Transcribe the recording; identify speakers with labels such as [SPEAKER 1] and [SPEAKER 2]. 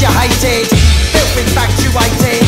[SPEAKER 1] you hated, filth infatuated. Yeah.